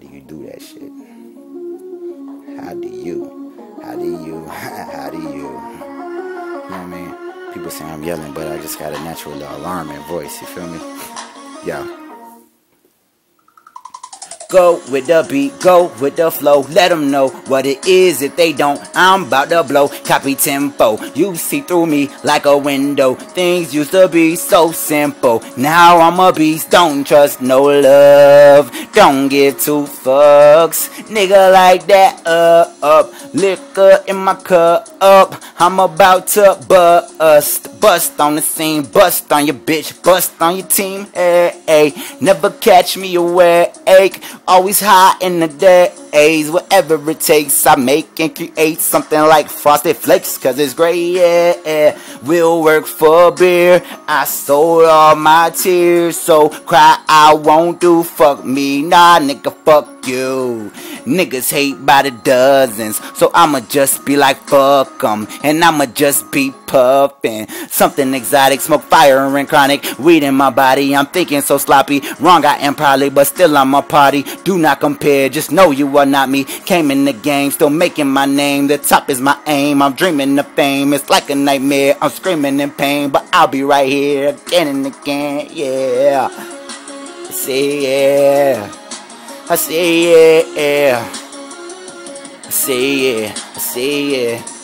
do you do that shit? How do you? How do you? How do you? You know what I mean? People say I'm yelling, but I just got a natural alarming voice. You feel me? Yeah. Go with the beat, go with the flow. Let them know what it is. If they don't, I'm about to blow. Copy tempo. You see through me like a window. Things used to be so simple. Now I'm a beast. Don't trust no love. Don't give two fucks. Nigga like that, uh, up. Liquor in my cup, up. I'm about to bust. Bust on the scene, bust on your bitch, bust on your team. Hey, hey. Never catch me away. Ache. Always high in the days, whatever it takes, I make and create something like frosted flakes, cause it's great, yeah, yeah. We'll work for beer. I sold all my tears, so cry I won't do. Fuck me, nah, nigga, fuck you. Niggas hate by the dozens, so I'ma just be like fuck 'em, and I'ma just be puffin'. Something exotic, smoke fire and chronic, weed in my body. I'm thinking so sloppy, wrong I am probably, but still I'm a party. Do not compare, just know you are not me. Came in the game, still making my name. The top is my aim, I'm dreaming of fame. It's like a nightmare, I'm screaming in pain, but I'll be right here again and again, yeah. I say yeah. I say yeah, I say yeah, I say yeah.